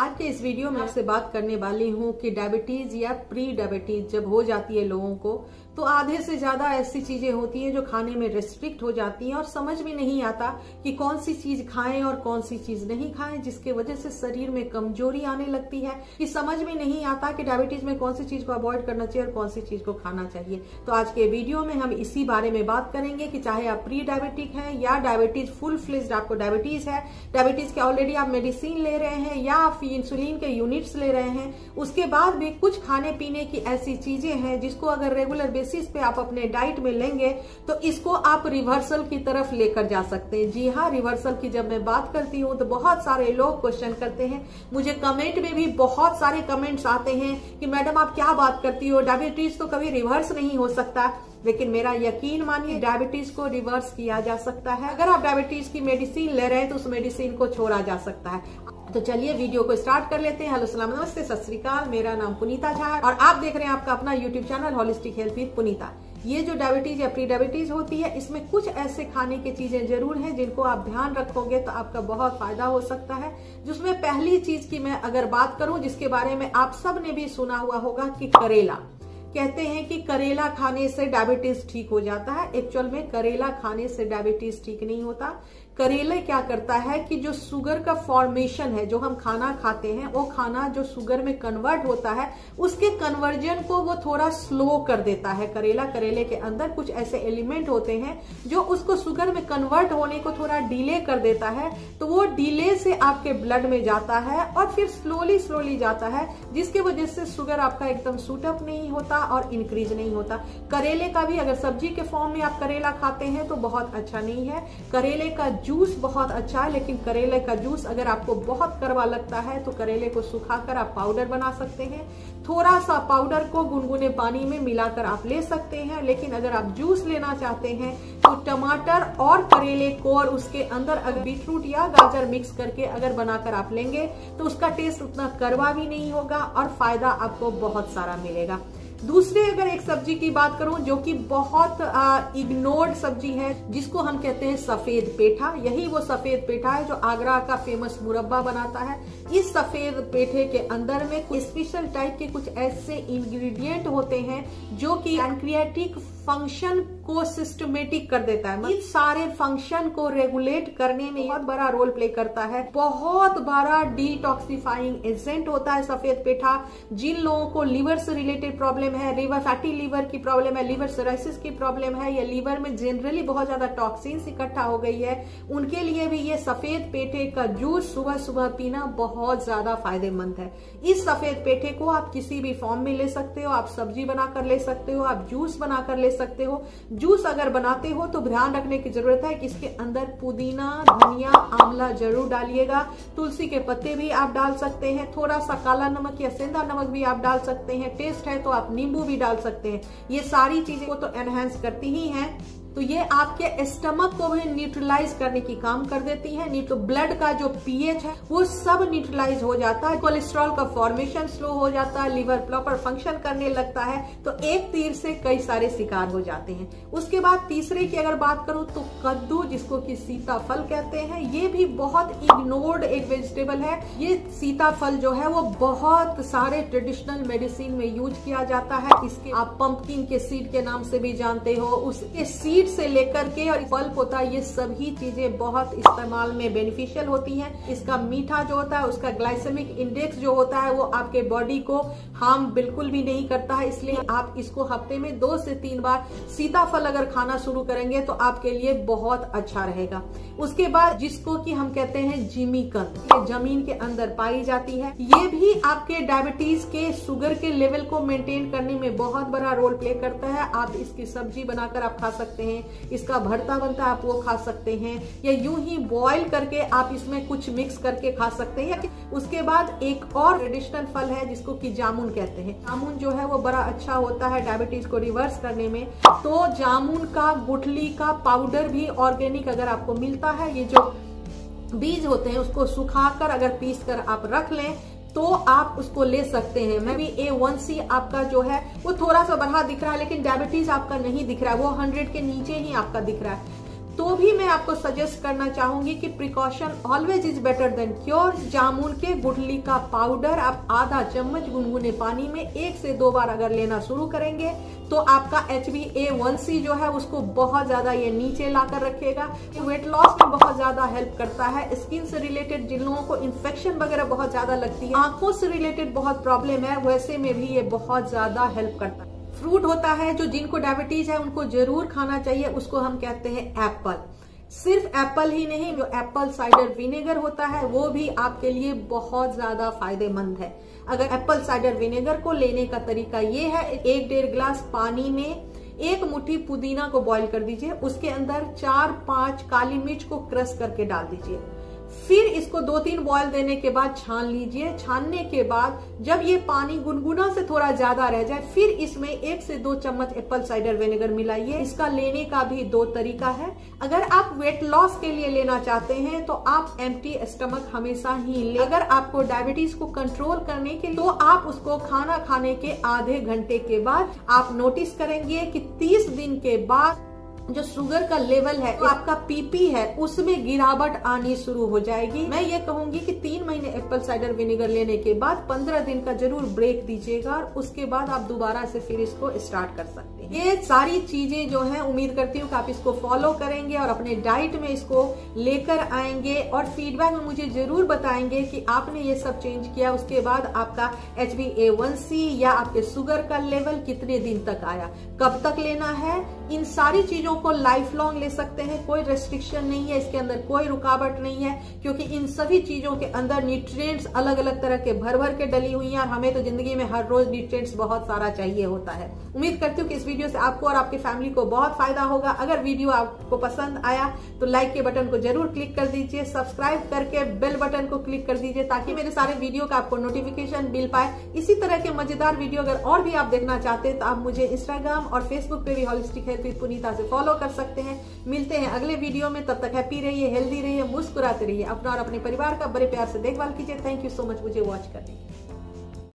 आज के इस वीडियो में आपसे बात करने वाली हूँ कि डायबिटीज़ या प्री डायबिटीज़ जब हो जाती है लोगों को तो आधे से ज़्यादा ऐसी चीज़ें होती हैं जो खाने में रेस्ट्रिक्ट हो जाती हैं और समझ में नहीं आता कि कौन सी चीज़ खाएँ और कौन सी चीज़ नहीं खाएँ, जिसके वजह से शरीर में कमज़ोरी आने लगती है। कि समझ में नहीं आता कि डायबिटीज़ में कौन सी चीज़ को अवॉइड करना चाहिए और कौन सी चीज़ को खाना चाहिए। तो आज के वीडियो में हम इसी बारे में बात करेंगे कि चाहे आप प्री डायबिटिक हैं या डायबिटीज़ फुल फ्लेज आपको डायबिटीज़ है डायबिटीज़ के ऑलरेडी आप मेडिसिन ले रहे हैं या आप इंसुलिन के यूनिट्स ले रहे हैं, उसके बाद भी कुछ खाने पीने की ऐसी चीज़ें हैं जिसको अगर रेगुलर बेसिस पे आप अपने डाइट में लेंगे तो इसको आप रिवर्सल की तरफ़ लेकर जा सकते हैं। जी हाँ रिवर्सल की जब मैं बात करती हूँ तो बहुत सारे लोग क्वेश्चन करते हैं। मुझे कमेंट में भी बहुत सारे कमेंट्स आते हैं कि, मैडम, आप क्या बात करती हो? डायबिटीज़ तो कभी रिवर्स नहीं हो सकता। लेकिन मेरा यकीन मानिए डायबिटीज़ को रिवर्स किया जा सकता है। अगर आप डायबिटीज़ की मेडिसिन ले रहे हैं तो उस मेडिसिन को छोड़ा जा सकता है। तो चलिए वीडियो को स्टार्ट कर लेते हैं। हेलो, सलाम, नमस्ते, सत श्रीकाल। मेरा नाम पुनीता झा और आप देख रहे हैं आपका अपना YouTube channel holistic health with Punita ये जो डायबिटीज़ या प्री डायबिटीज़ होती है, इसमें कुछ ऐसे खाने की चीज़ें ज़रूर हैं जिनको आप ध्यान रखोगे तो आपका बहुत फ़ायदा हो सकता है। जिसमें पहली चीज़ की मैं अगर बात करूँ, जिसके बारे में आप सबने भी सुना हुआ होगा कि करेला। कहते हैं कि करेला खाने से डायबिटीज़ ठीक हो जाता है। एक्चुअल में करेला खाने से डायबिटीज़ ठीक नहीं होता। करेले क्या करता है कि जो शुगर का फॉर्मेशन है, जो हम खाना खाते हैं, वो खाना जो शुगर में कन्वर्ट होता है, उसके कन्वर्जन को वो थोड़ा स्लो कर देता है। करेला करेले के अंदर कुछ ऐसे एलिमेंट होते हैं जो उसको शुगर में कन्वर्ट होने को थोड़ा डिले कर देता है तो वो डिले से आपके ब्लड में जाता है और फिर स्लोली स्लोली जाता है, जिसकी वजह से शुगर आपका एकदम सूटअप नहीं होता और इंक्रीज नहीं होता। करेले का भी अगर सब्ज़ी के फॉर्म में आप करेला खाते हैं तो बहुत अच्छा नहीं है। करेले का जूस बहुत अच्छा है, लेकिन करेले का जूस अगर आपको बहुत करवा लगता है तो करेले को सुखाकर आप पाउडर बना सकते हैं। थोड़ा सा पाउडर को गुनगुने पानी में मिलाकर आप ले सकते हैं, लेकिन अगर आप जूस लेना चाहते हैं तो टमाटर और करेले को और उसके अंदर अगर बीटरूट या गाजर मिक्स करके अगर बनाकर आप लेंगे तो उसका टेस्ट उतना करवा भी नहीं होगा और फ़ायदा आपको बहुत सारा मिलेगा। दूसरे अगर एक सब्ज़ी की बात करूँ, जो कि बहुत इग्नोर्ड सब्ज़ी है, जिसको हम कहते हैं सफ़ेद पेठा, यही वो सफ़ेद पेठा है जो आगरा का फ़ेमस मुरब्बा बनाता है। इस सफ़ेद पेठे के अंदर में स्पेशल टाइप के कुछ ऐसे इंग्रेडिएंट होते हैं, जो कि एंक्रियाटिक फ़ंक्शन को सिस्टमेटिक कर देता है। इन सारे फ़ंक्शन को रेगुलेट करने में बहुत बड़ा रोल प्ले करता है। बहुत बड़ा डिटॉक्सिफाइंग एजेंट होता है सफ़ेद पेठा। जिन लोगों को लीवर से रिलेटेड प्रॉब्लम है लिवर फैटी लीवर की प्रॉब्लम है लीवर सोराइसिस की प्रॉब्लम है, या लीवर में जनरली बहुत ज़्यादा टॉक्सिन्स इकट्ठा हो गई है। उनके लिए भी ये सफ़ेद पेठे का जूस सुबह सुबह पीना बहुत ज़्यादा फ़ायदेमंद है। इस सफ़ेद पेठे को आप किसी भी फॉर्म में ले सकते हो, आप सब्ज़ी बनाकर ले सकते हो, आप जूस बनाकर ले सकते हो। जूस अगर बनाते हो तो ध्यान रखने की ज़रूरत है कि इसके अंदर पुदीना, धनिया, आंवला ज़रूर डालिएगा। तुलसी के पत्ते भी आप डाल सकते हैं, थोड़ा सा काला नमक या सेंधा नमक भी आप डाल सकते हैं। टेस्ट है तो आप नींबू भी डाल सकते हैं। ये सारी चीज़ें को तो एनहेंस करती ही हैं। तो ये आपके स्टमक को भी न्यूट्रलाइज करने की काम कर देती है। तो ब्लड का जो पीएच है, वो सब न्यूट्रलाइज हो जाता है। कोलेस्ट्रॉल का फॉर्मेशन स्लो हो जाता है लीवर प्रॉपर फ़ंक्शन करने लगता है। तो एक तीर से कई सारे शिकार हो जाते हैं। उसके बाद तीसरे की अगर बात करूँ तो कद्दू, जिसको कि सीताफल कहते हैं, ये भी बहुत इग्नोर्ड एक वेजिटेबल है। ये सीताफल जो है, वो बहुत सारे ट्रेडिशनल मेडिसिन में यूज़ किया जाता है। इसके आप पंपकिन के सीड के नाम से भी जानते हो। उसके सीड सीड से लेकर के और पल्प होता है ये सभी चीज़ें बहुत इस्तेमाल में बेनिफिशियल होती हैं। इसका मीठा जो होता है, उसका ग्लाइसेमिक इंडेक्स जो होता है, वो आपके बॉडी को हार्म बिल्कुल भी नहीं करता है। इसलिए आप इसको हफ़्ते में दो से तीन बार सीताफल अगर खाना शुरू करेंगे तो आपके लिए बहुत अच्छा रहेगा। उसके बाद जिसको कि हम कहते हैं जिमीकन ये ज़मीन के अंदर पाई जाती है। ये भी आपके डायबिटीज़ के शुगर के लेवल को मेंटेन करने में बहुत बड़ा रोल प्ले करता है। आप इसकी सब्ज़ी बनाकर आप खा सकते हैं। हैं, इसका भरता बनता आप वो खा सकते हैं, या यूँ ही बॉईल करके आप इसमें कुछ मिक्स करके खा सकते हैं। उसके बाद एक और ट्रेडिशनल फल है, जिसको कि जामुन कहते हैं। जामुन जो है वो बड़ा अच्छा होता है डायबिटीज़ को रिवर्स करने में। तो जामुन का, गुठली का पाउडर भी ऑर्गेनिक अगर आपको मिलता है, ये जो बीज होते हैं, उसको सुखाकर अगर पीस कर आप रख लें तो आप उसको ले सकते हैं। मैं भी ए वन सी आपका जो है, वो थोड़ा सा बढ़ा दिख रहा है, लेकिन डायबिटीज़ आपका नहीं दिख रहा है। वो हंड्रेड के नीचे ही आपका दिख रहा है। तो भी मैं आपको सजेस्ट करना चाहूँगी कि precaution always is better than cure जामुन के गुठली का पाउडर आप आधा चम्मच गुनगुने पानी में एक से दो बार अगर लेना शुरू करेंगे तो आपका H B A one C जो है उसको बहुत ज़्यादा ये नीचे ला कर रखेगा वेट लॉस में बहुत ज़्यादा हेल्प करता है। स्किन से रिलेटेड जिन लोगों को इन्फेक्शन वगैरह बहुत ज़्यादा लगती है। आँखों से रिलेटेड बहुत प्रॉब्लम है। वैसे में भी ये बहुत ज़्यादा हेल्प करता है। फ्रूट होता है, जो जिनको डायबिटीज़ है, उनको ज़रूर खाना चाहिए, उसको हम कहते हैं एप्पल सिर्फ़ एप्पल ही नहीं, जो एप्पल साइडर विनेगर होता है, वो भी आपके लिए बहुत ज़्यादा फ़ायदेमंद है. अगर एप्पल साइडर विनेगर को लेने का तरीका ये है, एक डेढ़ ग्लास पानी में एक मुट्ठी पुदीना को बॉईल कर दीजिए, उसके अंदर चार पाँच काली मिर्च को क्रश करके डाल दीजिए. फिर इसको दो तीन बॉयल देने के बाद छान लीजिए। छानने के बाद जब ये पानी गुनगुना से थोड़ा ज़्यादा रह जाए, फिर इसमें एक से दो चम्मच एप्पल साइडर विनेगर मिलाइए। इसका लेने का भी दो तरीका है। अगर आप वेट लॉस के लिए लेना चाहते हैं तो आप एम्प्टी स्टमक हमेशा ही ले। अगर आपको डायबिटीज़ को कंट्रोल करने के तो आप उसको खाना खाने के आधे घंटे के बाद आप नोटिस करेंगे कि तीस दिन के बाद जो शुगर का लेवल है तो आपका पीपी है, उसमें गिरावट आनी शुरू हो जाएगी। मैं ये कहूँगी कि तीन महीने एप्पल साइडर विनेगर लेने के बाद पंद्रह दिन का ज़रूर ब्रेक दीजिएगा और उसके बाद आप दोबारा से फिर इसको स्टार्ट कर सकते हैं। ये सारी चीज़ें जो है, उम्मीद करती हूँ कि आप इसको फॉलो करेंगे और अपने डाइट में इसको लेकर आएँगे और फीडबैक में मुझे ज़रूर बताएँगे कि आपने ये सब चेंज किया, उसके बाद आपका एच या आपके शुगर का लेवल कितने दिन तक आया, कब तक लेना है, इन सारी चीज़ों को लाइफ लॉन्ग ले सकते हैं, कोई रेस्ट्रिक्शन नहीं है, इसके अंदर कोई रुकावट नहीं है, क्योंकि इन सभी चीज़ों के अंदर न्यूट्रिएंट्स अलग अलग तरह के भर भर के डली हुई हैं, और हमें तो ज़िंदगी में हर रोज न्यूट्रिएंट्स बहुत सारा चाहिए होता है। उम्मीद करती हूँ कि इस वीडियो से आपको और आपकी फैमिली को बहुत फ़ायदा होगा। अगर वीडियो आपको पसंद आया तो लाइक के बटन को ज़रूर क्लिक कर दीजिए सब्सक्राइब करके बेल बटन को क्लिक कर दीजिए, ताकि मेरे सारे वीडियो का आपको नोटिफिकेशन मिल पाए। इसी तरह के मज़ेदार वीडियो अगर और भी आप देखना चाहते हैं तो आप मुझे इंस्टाग्राम और फेसबुक पे भी हॉलिस्टिक हेल्थ विद पुनीता से फॉलो कर सकते हैं। मिलते हैं अगले वीडियो में, तब तक हैप्पी रहिए हेल्दी रहिए, मुस्कुराते रहिए, अपना और अपने परिवार का बड़े प्यार से देखभाल कीजिए। थैंक यू सो मच मुझे वॉच करने